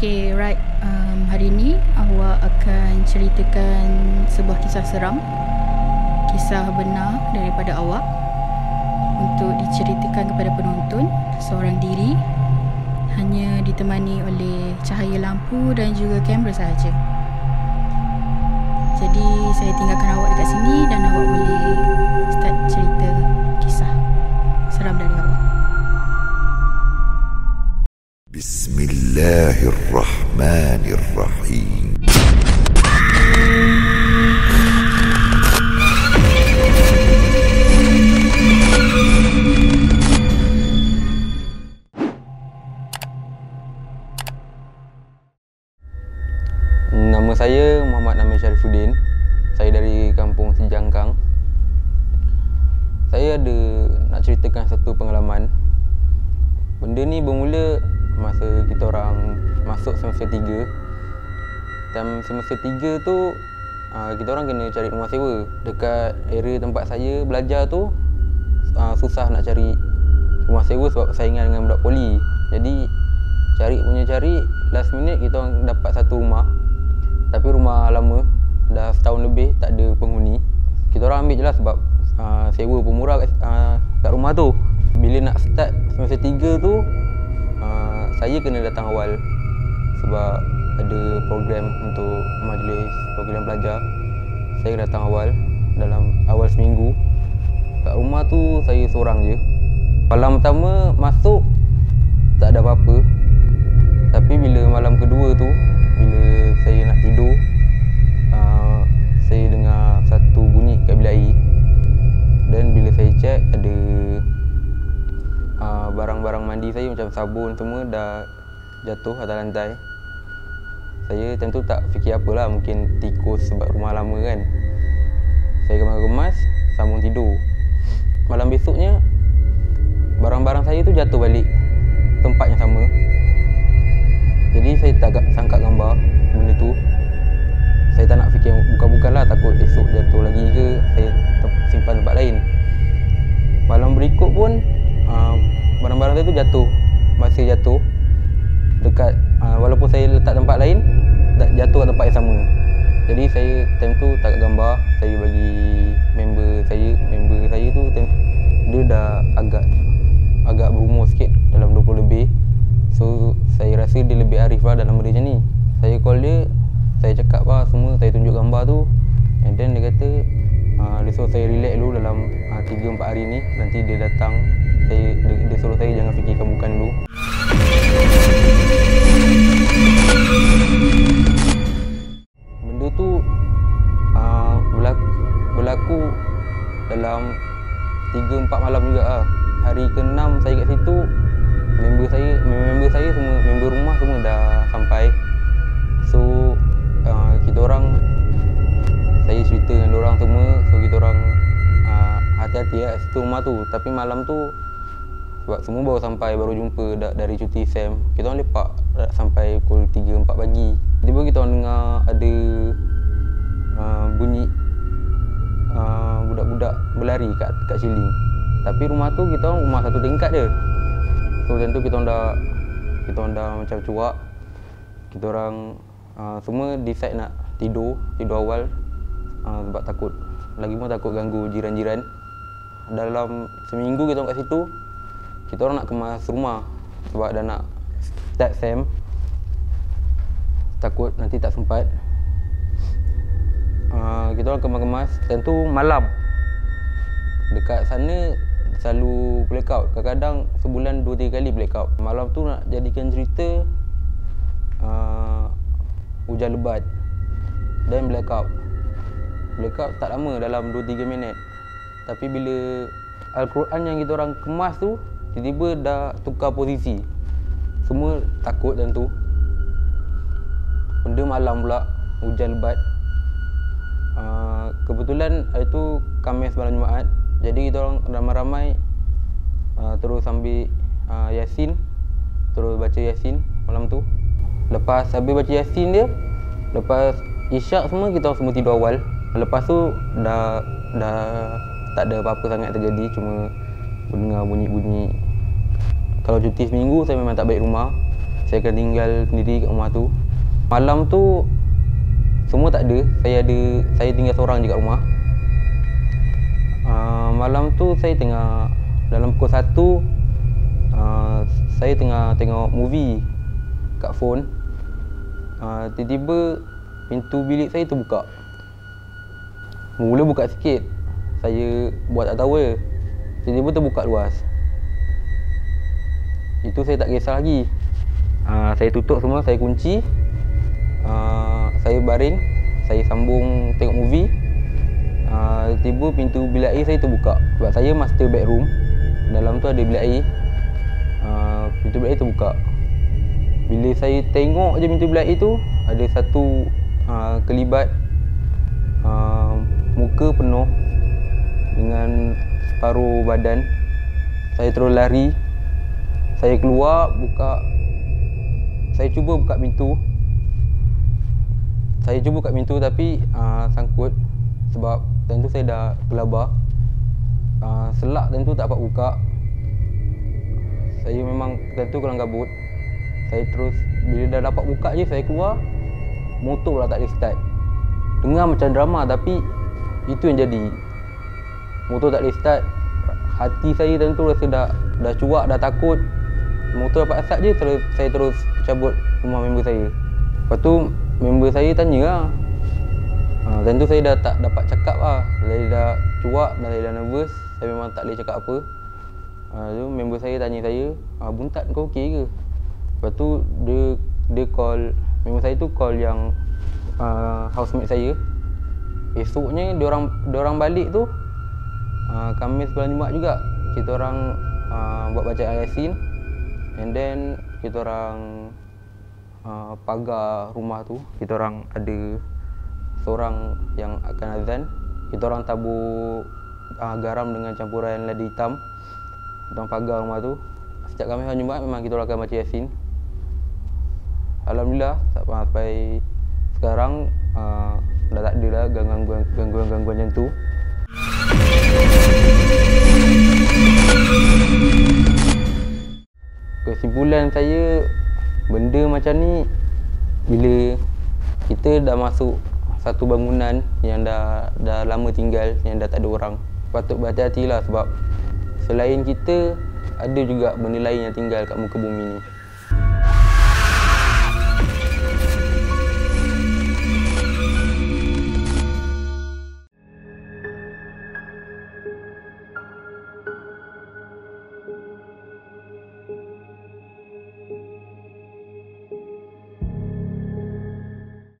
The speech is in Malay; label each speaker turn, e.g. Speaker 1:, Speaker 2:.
Speaker 1: Okay, right. Um, hari ini awak akan ceritakan sebuah kisah seram. Kisah benar daripada awak untuk diceritakan kepada penonton seorang diri hanya ditemani oleh cahaya lampu dan juga kamera sahaja. Jadi saya tinggalkan awak dekat sini dan awak boleh
Speaker 2: الله الرحمن الرحيم
Speaker 3: Nama saya Muhammad Namir Syarifuddin. Saya dari kampung Sijangkang. Saya ada nak ceritakan satu pengalaman. Benda ni bermula masa kita orang masuk semester 3. Time semester 3 tu ah, kita orang kena cari rumah sewa. Dekat area tempat saya belajar tu ah, susah nak cari rumah sewa sebab persaingan dengan budak poli. Jadi cari punya cari last minute kita orang dapat satu rumah tapi rumah lama dah setahun lebih tak ada penghuni kita orang ambil je lah sebab uh, sewa pun murah kat, uh, kat rumah tu bila nak start semester 3 tu uh, saya kena datang awal sebab ada program untuk majlis program belajar saya datang awal dalam awal seminggu. Kat rumah tu saya seorang je. Malam pertama masuk tak ada apa-apa. Tapi bila malam kedua tu bila saya nak tidur uh, saya dengar satu bunyi kat bilik air. Dan bila saya check barang-barang mandi saya macam sabun semua dah jatuh atas lantai. Saya tentu tak fikir apalah mungkin tikus sebab rumah lama kan. Saya kemas-kemas sambung tidur. Malam besoknya barang-barang saya tu jatuh balik tempat yang sama. Jadi saya tak agak sangka gambar benda tu. Saya tak nak fikir bukan-bukan lah takut esok jatuh lagi ke saya simpan tempat lain. Malam berikut pun saya tu jatuh. Masih jatuh dekat uh, walaupun saya letak tempat lain jatuh kat tempat yang sama. Jadi saya time tu tak gambar saya bagi member saya member saya tu time, dia dah agak agak berumur sikit dalam 20 lebih. So saya rasa dia lebih arif lah dalam benda macam ni. Saya call dia Saya cakap lah semua Saya tunjuk gambar tu. And then dia kata uh, Dia suruh saya relax dulu dalam uh, 3-4 hari ni. Nanti dia datang saya, dia, dia suruh saya jangan fikirkan bukan dulu Benda tu uh, berlaku, berlaku dalam 3-4 malam juga lah Hari ke-6 saya kat situ member saya member saya semua member rumah semua dah sampai. So uh, kita orang saya cerita dengan orang semua. So kita orang uh, hati-hati lah situ rumah tu. Tapi malam tu sebab semua baru sampai baru jumpa da- dari cuti SEM. Kita orang lepak sampai pukul 3 4 pagi. Tiba kita orang dengar ada uh, bunyi uh, budak-budak berlari kat kat ceiling. Tapi rumah tu kita orang rumah satu tingkat je. So macam tu kita orang dah kita orang dah macam cuak. Kita orang uh, semua decide nak tidur, tidur awal uh, sebab takut. Lagi pun takut ganggu jiran-jiran. Dalam seminggu kita orang kat situ, kita orang nak kemas rumah sebab dah nak start SEM. Takut nanti tak sempat. Uh, kita orang kemas-kemas tentu malam. Dekat sana selalu blackout kadang-kadang sebulan 2 3 kali blackout malam tu nak jadikan cerita uh, hujan lebat dan blackout blackout tak lama dalam 2 3 minit tapi bila al-Quran yang kita orang kemas tu tiba-tiba dah tukar posisi. Semua takut dan tu. Benda malam pula hujan lebat. Uh, kebetulan hari tu Khamis malam Jumaat. Jadi kita orang ramai-ramai uh, terus ambil uh, Yasin. Terus baca Yasin malam tu. Lepas habis baca Yasin dia Lepas Isyak semua kita orang semua tidur awal. Lepas tu dah dah tak ada apa-apa sangat terjadi. Cuma mendengar bunyi-bunyi Kalau cuti seminggu saya memang tak balik rumah saya akan tinggal sendiri kat rumah tu. Malam tu semua tak ada. Saya ada saya tinggal seorang je kat rumah. Uh, malam tu saya tengah dalam pukul 1 uh, saya tengah tengok movie kat phone. Uh, tiba-tiba pintu bilik saya terbuka. Mula buka sikit. Saya buat tak tahu je. Tiba-tiba terbuka luas. Itu saya tak kisah lagi. Uh, saya tutup semua, saya kunci. Uh, saya baring, saya sambung tengok movie. Uh, tiba pintu bilik air saya terbuka. Sebab saya master bedroom. Dalam tu ada bilik air. Uh, pintu bilik air terbuka. Bila saya tengok je pintu bilik air tu, ada satu uh, kelibat uh, muka penuh dengan separuh badan. Saya terus lari. Saya keluar buka saya cuba buka pintu. Saya cuba buka pintu tapi uh, sangkut sebab tentu saya dah gelabah. Uh, selak tentu tak dapat buka. Saya memang tentu kelang kabut. Saya terus bila dah dapat buka je saya keluar motor lah tak boleh start. Dengar macam drama tapi itu yang jadi. Motor tak boleh start. Hati saya tentu rasa dah dah cuak, dah takut. Motor dapat asap je terus saya terus cabut rumah member saya. Lepas tu member saya tanya lah. Ha, tentu saya dah tak dapat cakap lah. Saya dah cuak dan saya dah nervous. Saya memang tak boleh cakap apa. Ha, tu member saya tanya saya, ha, buntat kau okey ke? Lepas tu dia dia call member saya tu call yang uh, housemate saya. Esoknya dia orang dia orang balik tu uh, kami sebulan Jumaat juga. Kita orang uh, buat bacaan Yasin and then kita orang uh, pagar rumah tu kita orang ada seorang yang akan azan. Kita orang tabur uh, garam dengan campuran lada hitam. Orang pagar rumah tu. Setiap kami hari Jumaat memang kita orang akan baca Yasin. Alhamdulillah sampai sekarang uh, dah tak ada lah gangguan-gangguan macam tu kesimpulan saya benda macam ni bila kita dah masuk satu bangunan yang dah dah lama tinggal yang dah tak ada orang patut berhati-hatilah sebab selain kita ada juga benda lain yang tinggal kat muka bumi ni